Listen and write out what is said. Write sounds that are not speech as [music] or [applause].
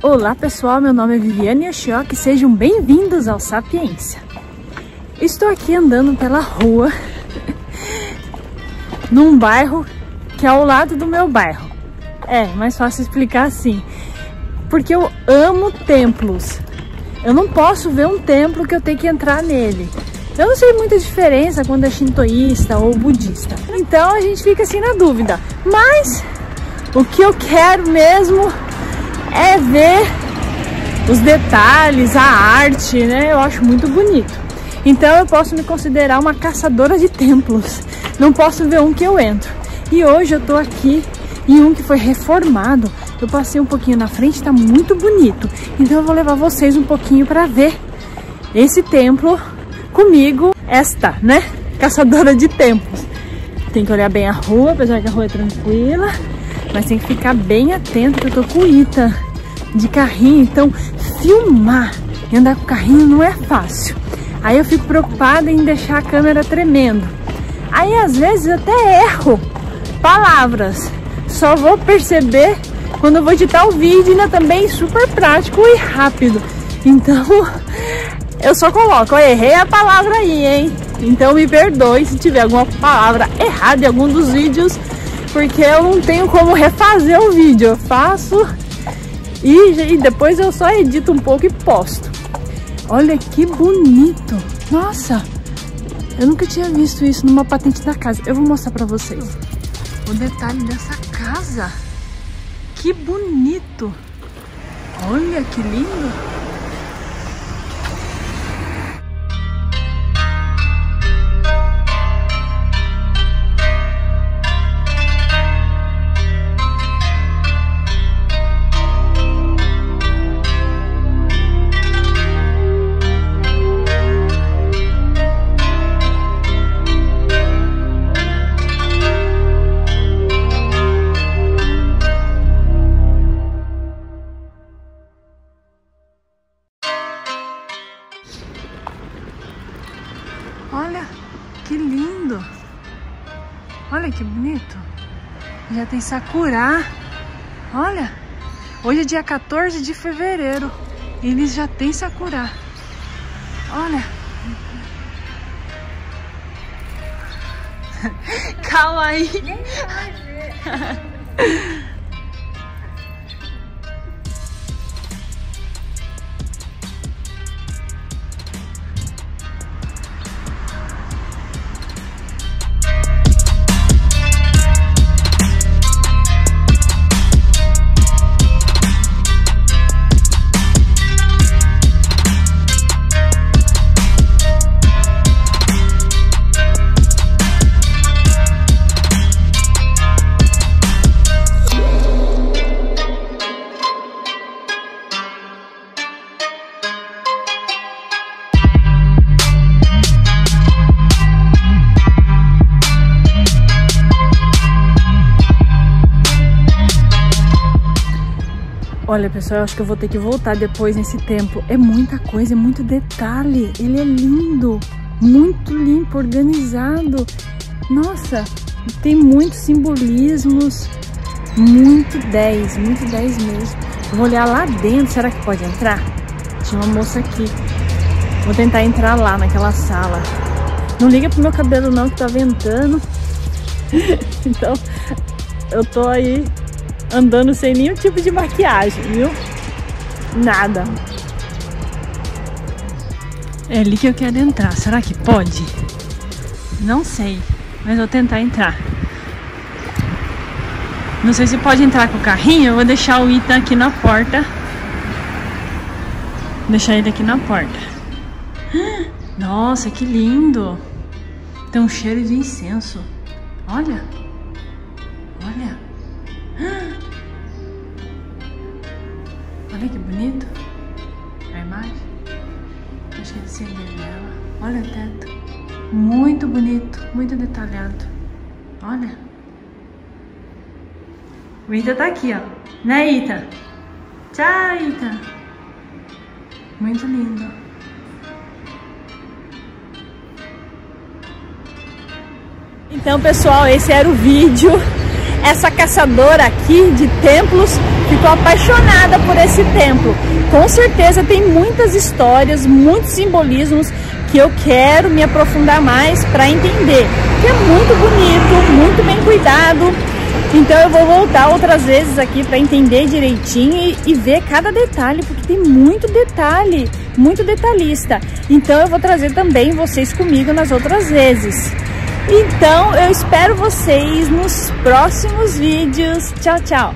Olá pessoal, meu nome é Viviane Yoshioka e sejam bem-vindos ao Sapiência. Estou aqui andando pela rua, [laughs] num bairro que é ao lado do meu bairro. É, mais fácil explicar assim. Porque eu amo templos. Eu não posso ver um templo que eu tenho que entrar nele. Eu não sei muita diferença quando é shintoísta ou budista. Então a gente fica assim na dúvida. Mas o que eu quero mesmo é ver os detalhes, a arte, né? Eu acho muito bonito. Então eu posso me considerar uma caçadora de templos. Não posso ver um que eu entro. E hoje eu tô aqui em um que foi reformado. Eu passei um pouquinho na frente, tá muito bonito. Então eu vou levar vocês um pouquinho para ver esse templo comigo, esta, né? Caçadora de templos. Tem que olhar bem a rua, apesar que a rua é tranquila. Mas tem que ficar bem atento que eu tô com Ita de carrinho, então filmar e andar com carrinho não é fácil. Aí eu fico preocupada em deixar a câmera tremendo. Aí às vezes até erro palavras. Só vou perceber quando eu vou editar o vídeo, ainda também super prático e rápido. Então, [laughs] eu só coloco, eu errei a palavra aí, hein? Então me perdoe se tiver alguma palavra errada em algum dos vídeos, porque eu não tenho como refazer o vídeo. Eu faço e, e depois eu só edito um pouco e posto. Olha que bonito! Nossa! Eu nunca tinha visto isso numa patente da casa. Eu vou mostrar pra vocês. O detalhe dessa casa. Que bonito! Olha que lindo! Olha que bonito. Já tem sakura. Olha. Hoje é dia 14 de fevereiro. E eles já têm sakura. Olha. [laughs] Calma [laughs] Olha, pessoal, eu acho que eu vou ter que voltar depois nesse tempo. É muita coisa, é muito detalhe. Ele é lindo, muito limpo, organizado. Nossa, tem muitos simbolismos. Muito 10, muito 10 mesmo. vou olhar lá dentro, será que pode entrar? Tinha uma moça aqui. Vou tentar entrar lá naquela sala. Não liga pro meu cabelo não, que tá ventando. [laughs] então, eu tô aí andando sem nenhum tipo de maquiagem, viu? Nada. É ali que eu quero entrar. Será que pode? Não sei, mas vou tentar entrar. Não sei se pode entrar com o carrinho. Eu vou deixar o Ita aqui na porta. Deixar ele aqui na porta. [gasps] Nossa, que lindo! Tem um cheiro de incenso. Olha. Olha que bonito a imagem. Acho que é de Cinderela. Olha o teto. Muito bonito, muito detalhado. Olha. O Ita tá aqui, ó. Né, Ita? Tchau, Ita. Muito lindo. Então, pessoal, esse era o vídeo essa caçadora aqui de templos ficou apaixonada por esse templo. Com certeza tem muitas histórias, muitos simbolismos que eu quero me aprofundar mais para entender. Que é muito bonito, muito bem cuidado. Então eu vou voltar outras vezes aqui para entender direitinho e, e, ver cada detalhe, porque tem muito detalhe, muito detalhista. Então eu vou trazer também vocês comigo nas outras vezes. Então eu espero vocês nos próximos vídeos. Tchau, tchau!